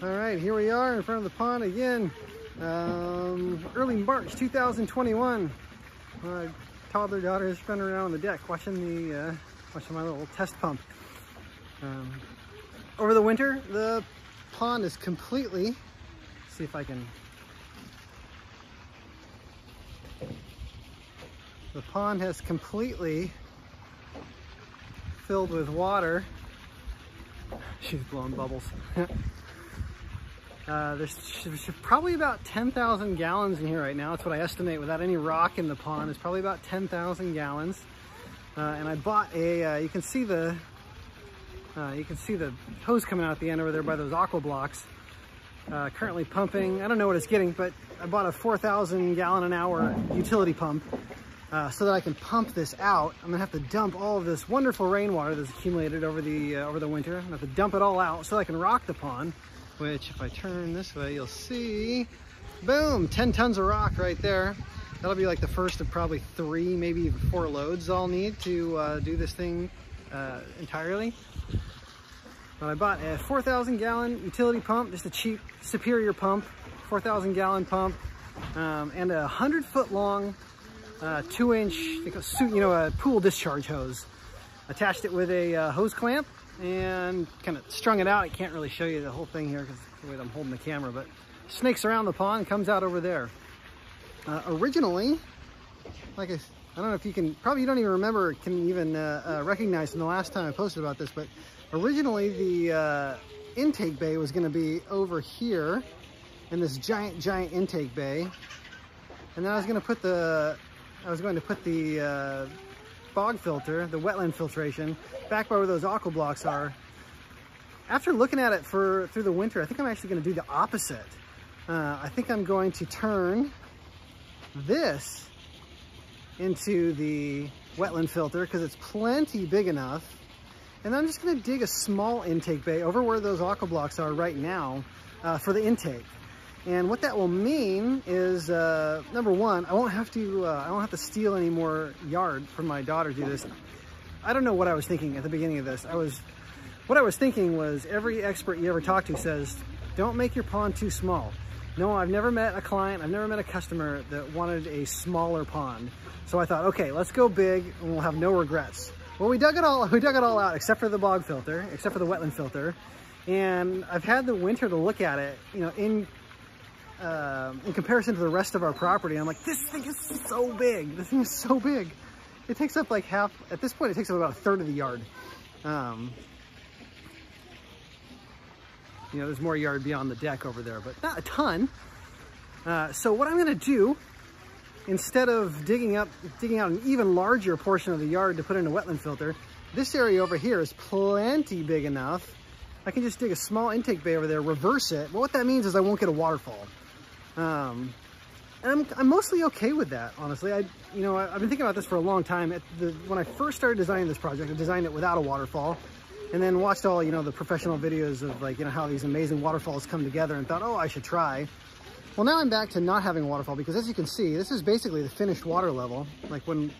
All right, here we are in front of the pond again. Um, early March 2021. My toddler daughter is running around on the deck watching the uh, watching my little test pump. Um, over the winter, the pond is completely. See if I can. The pond has completely filled with water. She's blowing bubbles. Uh, there's, probably about 10,000 gallons in here right now. That's what I estimate without any rock in the pond. It's probably about 10,000 gallons. Uh, and I bought a, uh, you can see the, uh, you can see the hose coming out at the end over there by those AquaBlox. Uh, currently pumping, I don't know what it's getting, but I bought a 4,000 gallon an hour utility pump so that I can pump this out. I'm gonna have to dump all of this wonderful rainwater that's accumulated over the, over the winter. I'm gonna have to dump it all out so I can rock the pond which if I turn this way, you'll see, boom, 10 tons of rock right there. That'll be like the first of probably three, maybe even four loads I'll need to uh, do this thing uh, entirely. But I bought a 4,000 gallon utility pump, just a cheap Superior pump, 4,000 gallon pump, um, and a 100 foot long, uh, two inch, you know, a pool discharge hose. Attached it with a uh, hose clamp and kind of strung it out. I can't really show you the whole thing here because the way I'm holding the camera, but snakes around the pond, comes out over there. Uh, originally, like I, I don't know if you can, probably you don't even remember, can even uh, uh, recognize from the last time I posted about this, but originally the uh, intake bay was gonna be over here in this giant, giant intake bay. And then I was gonna put the, I was going to put the uh, bog filter, the wetland filtration, back by where those AquaBlox are. After looking at it for through the winter, I think I'm actually gonna do the opposite. Uh, I think I'm going to turn this into the wetland filter because it's plenty big enough. And I'm just gonna dig a small intake bay over where those AquaBlox are right now uh, for the intake. And what that will mean is, uh, number one, I won't have to, uh, I won't have to steal any more yard from my daughter to do this. I don't know what I was thinking at the beginning of this. I was, what I was thinking was every expert you ever talk to says, don't make your pond too small. No, I've never met a client, I've never met a customer that wanted a smaller pond. So I thought, okay, let's go big and we'll have no regrets. Well, we dug it all, we dug it all out except for the bog filter, except for the wetland filter. And I've had the winter to look at it, you know, in uh, in comparison to the rest of our property, I'm like, this thing is so big. This thing is so big. It takes up like half, at this point, it takes up about a third of the yard. Um, you know, there's more yard beyond the deck over there, but not a ton. Uh, so what I'm gonna do, instead of digging up, digging out an even larger portion of the yard to put in a wetland filter, this area over here is plenty big enough. I can just dig a small intake bay over there, reverse it. But what that means is I won't get a waterfall. Um, and I'm, I'm mostly okay with that, honestly. I, you know, I, have been thinking about this for a long time. The, when I first started designing this project, I designed it without a waterfall and then watched all, you know, the professional videos of like, you know, how these amazing waterfalls come together and thought, oh, I should try. Well, now I'm back to not having a waterfall because as you can see, this is basically the finished water level, like when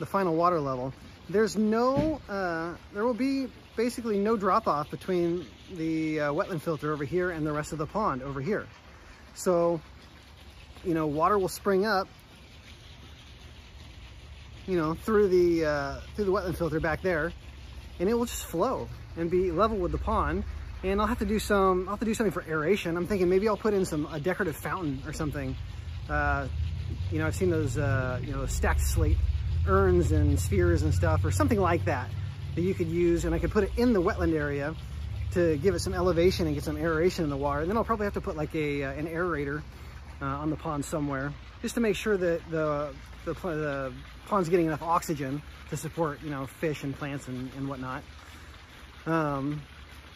the final water level. There's no, uh, there will be basically no drop off between the uh, wetland filter over here and the rest of the pond over here. So, you know, water will spring up, you know, through the, uh, through the wetland filter back there, and it will just flow and be level with the pond. And I'll have to do some, I'll have to do something for aeration. I'm thinking maybe I'll put in some, a decorative fountain or something. Uh, you know, I've seen those, uh, you know, stacked slate urns and spheres and stuff, or something like that, that you could use, and I could put it in the wetland area to give it some elevation and get some aeration in the water. And then I'll probably have to put like a uh, an aerator uh, on the pond somewhere, just to make sure that the, the, the pond's getting enough oxygen to support, you know, fish and plants and, and whatnot. Um,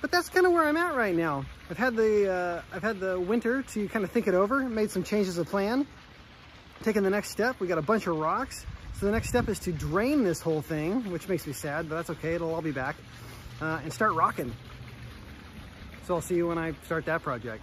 but that's kind of where I'm at right now. I've had the uh, I've had the winter to kind of think it over, made some changes of plan, taking the next step. We got a bunch of rocks. So the next step is to drain this whole thing, which makes me sad, but that's okay. It'll all be back, uh, and start rocking. I'll see you when I start that project.